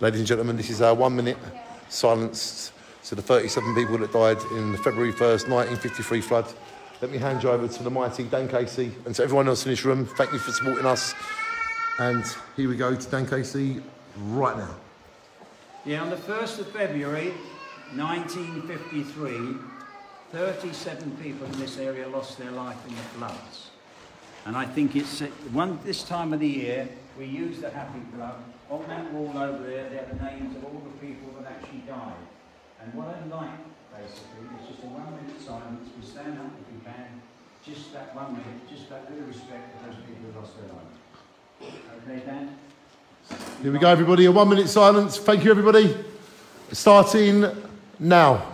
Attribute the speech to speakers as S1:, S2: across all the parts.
S1: Ladies and gentlemen, this is our one minute silence to the 37 people that died in the February 1st, 1953 flood. Let me hand you over to the mighty Dan Casey and to everyone else in this room. Thank you for supporting us. And here we go to Dan Casey right now.
S2: Yeah, on the 1st of February 1953, 37 people in this area lost their life in the floods. And I think it's uh, one this time of the year, we use the Happy Club. On that wall over there, there are the names of all the people that actually died. And what I'd like, basically, is just a one minute silence. We stand up if we can. Just that one minute, just that bit of respect for those people who lost their lives. Okay, Dan?
S1: Here we go, everybody. A one minute silence. Thank you, everybody. Starting now.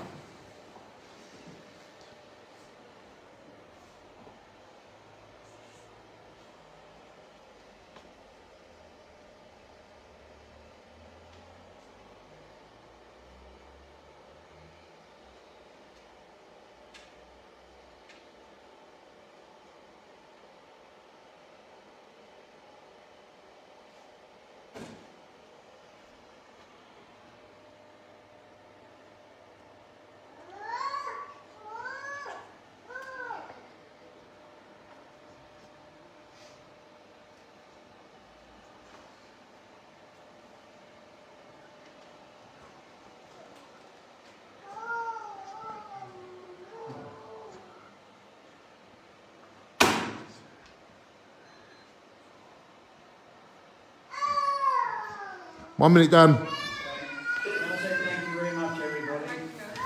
S1: One minute, Dan.
S2: Can I say thank you very much, everybody?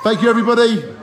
S1: Thank you, everybody.